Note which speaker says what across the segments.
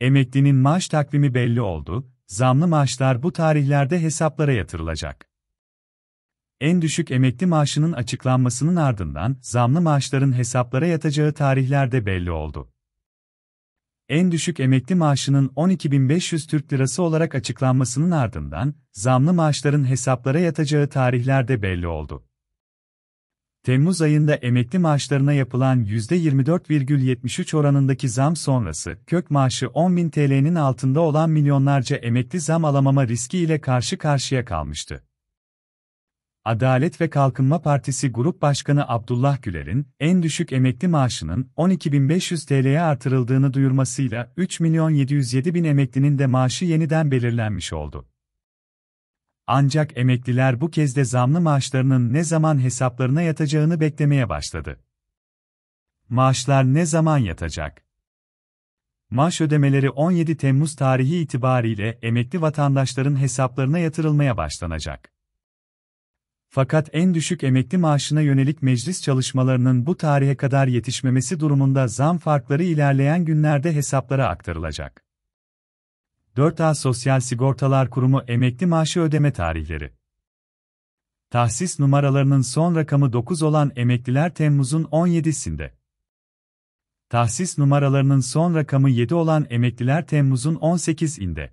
Speaker 1: Emeklinin maaş takvimi belli oldu, zamlı maaşlar bu tarihlerde hesaplara yatırılacak. En düşük emekli maaşının açıklanmasının ardından zamlı maaşların hesaplara yatacağı tarihlerde belli oldu. En düşük emekli maaşının 12.500 Türk Lirası olarak açıklanmasının ardından zamlı maaşların hesaplara yatacağı tarihlerde belli oldu. Temmuz ayında emekli maaşlarına yapılan %24,73 oranındaki zam sonrası, kök maaşı 10.000 TL'nin altında olan milyonlarca emekli zam alamama riski ile karşı karşıya kalmıştı. Adalet ve Kalkınma Partisi Grup Başkanı Abdullah Güler'in, en düşük emekli maaşının 12.500 TL'ye artırıldığını duyurmasıyla 3 milyon 707 bin emeklinin de maaşı yeniden belirlenmiş oldu. Ancak emekliler bu kez de zamlı maaşlarının ne zaman hesaplarına yatacağını beklemeye başladı. Maaşlar ne zaman yatacak? Maaş ödemeleri 17 Temmuz tarihi itibariyle emekli vatandaşların hesaplarına yatırılmaya başlanacak. Fakat en düşük emekli maaşına yönelik meclis çalışmalarının bu tarihe kadar yetişmemesi durumunda zam farkları ilerleyen günlerde hesaplara aktarılacak. 4A Sosyal Sigortalar Kurumu emekli maaşı ödeme tarihleri. Tahsis numaralarının son rakamı 9 olan emekliler Temmuz'un 17'sinde. Tahsis numaralarının son rakamı 7 olan emekliler Temmuz'un 18'inde.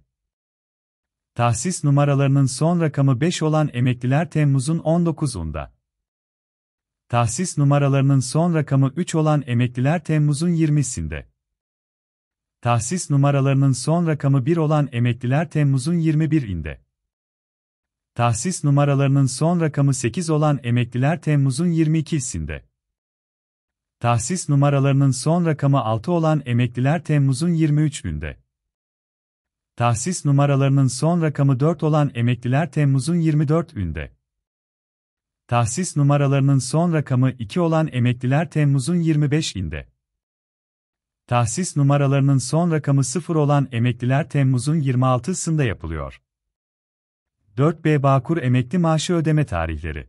Speaker 1: Tahsis numaralarının son rakamı 5 olan emekliler Temmuz'un 19'unda. Tahsis numaralarının son rakamı 3 olan emekliler Temmuz'un 20'sinde. Tahsis numaralarının son rakamı 1 olan emekliler Temmuz'un 21'inde. Tahsis numaralarının son rakamı 8 olan emekliler Temmuz'un 22'sinde. Tahsis numaralarının son rakamı 6 olan emekliler Temmuz'un 23'ünde. Tahsis numaralarının son rakamı 4 olan emekliler Temmuz'un 24'ünde. Tahsis numaralarının son rakamı 2 olan emekliler Temmuz'un 25'inde. Tahsis numaralarının son rakamı 0 olan emekliler Temmuz'un 26'sında yapılıyor. 4B Bağkur emekli maaşı ödeme tarihleri.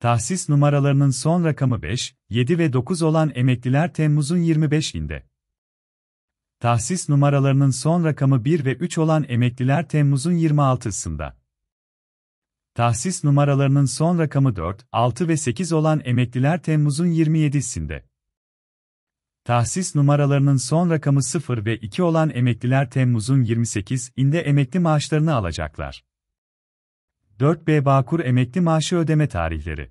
Speaker 1: Tahsis numaralarının son rakamı 5, 7 ve 9 olan emekliler Temmuz'un 25'inde. Tahsis numaralarının son rakamı 1 ve 3 olan emekliler Temmuz'un 26'sında. Tahsis numaralarının son rakamı 4, 6 ve 8 olan emekliler Temmuz'un 27'sinde. Tahsis numaralarının son rakamı 0 ve 2 olan emekliler Temmuz'un 28'inde emekli maaşlarını alacaklar. 4B Bağkur emekli maaşı ödeme tarihleri.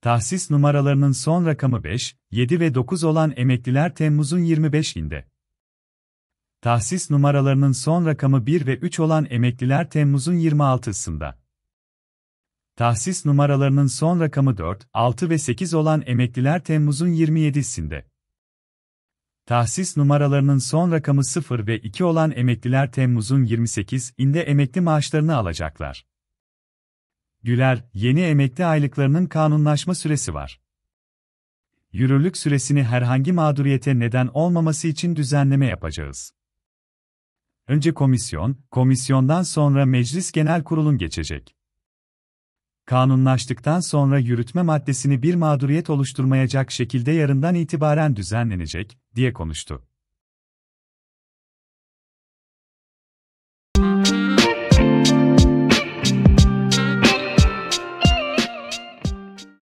Speaker 1: Tahsis numaralarının son rakamı 5, 7 ve 9 olan emekliler Temmuz'un 25'inde. Tahsis numaralarının son rakamı 1 ve 3 olan emekliler Temmuz'un 26'sında. Tahsis numaralarının son rakamı 4, 6 ve 8 olan emekliler Temmuz'un 27'sinde. Tahsis numaralarının son rakamı 0 ve 2 olan emekliler Temmuz'un 28'inde emekli maaşlarını alacaklar. Güler, yeni emekli aylıklarının kanunlaşma süresi var. Yürürlük süresini herhangi mağduriyete neden olmaması için düzenleme yapacağız. Önce komisyon, komisyondan sonra Meclis Genel Kurulun geçecek. Kanunlaştıktan sonra yürütme maddesini bir mağduriyet oluşturmayacak şekilde yarından itibaren düzenlenecek, diye konuştu.